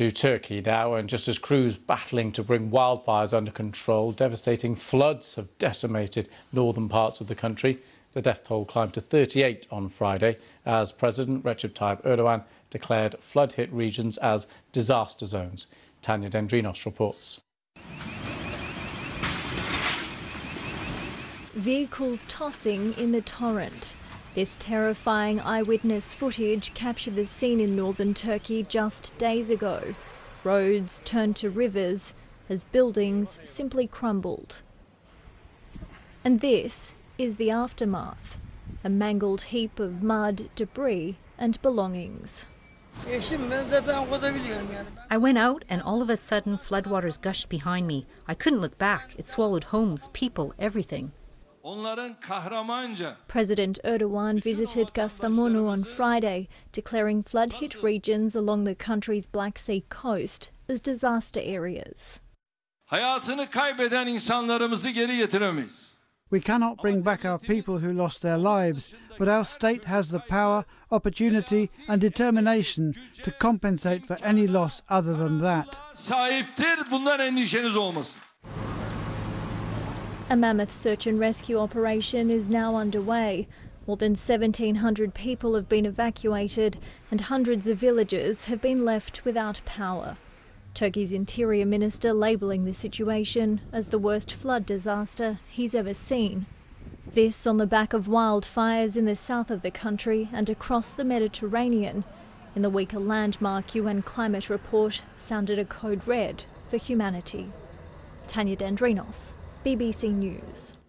To Turkey now, and just as crews battling to bring wildfires under control, devastating floods have decimated northern parts of the country. The death toll climbed to 38 on Friday as President Recep Tayyip Erdogan declared flood hit regions as disaster zones. Tanya Dendrinos reports. Vehicles tossing in the torrent. This terrifying eyewitness footage captured the scene in northern Turkey just days ago. Roads turned to rivers as buildings simply crumbled. And this is the aftermath a mangled heap of mud, debris, and belongings. I went out, and all of a sudden, floodwaters gushed behind me. I couldn't look back. It swallowed homes, people, everything. President Erdogan visited Kastamonu on Friday, declaring flood hit regions along the country's Black Sea coast as disaster areas. We cannot bring back our people who lost their lives, but our state has the power, opportunity, and determination to compensate for any loss other than that. A mammoth search and rescue operation is now underway. More than 1,700 people have been evacuated and hundreds of villages have been left without power. Turkey's interior minister labelling the situation as the worst flood disaster he's ever seen. This on the back of wildfires in the south of the country and across the Mediterranean. In the week, a landmark UN climate report sounded a code red for humanity. Tanya Dendrinos, BBC News.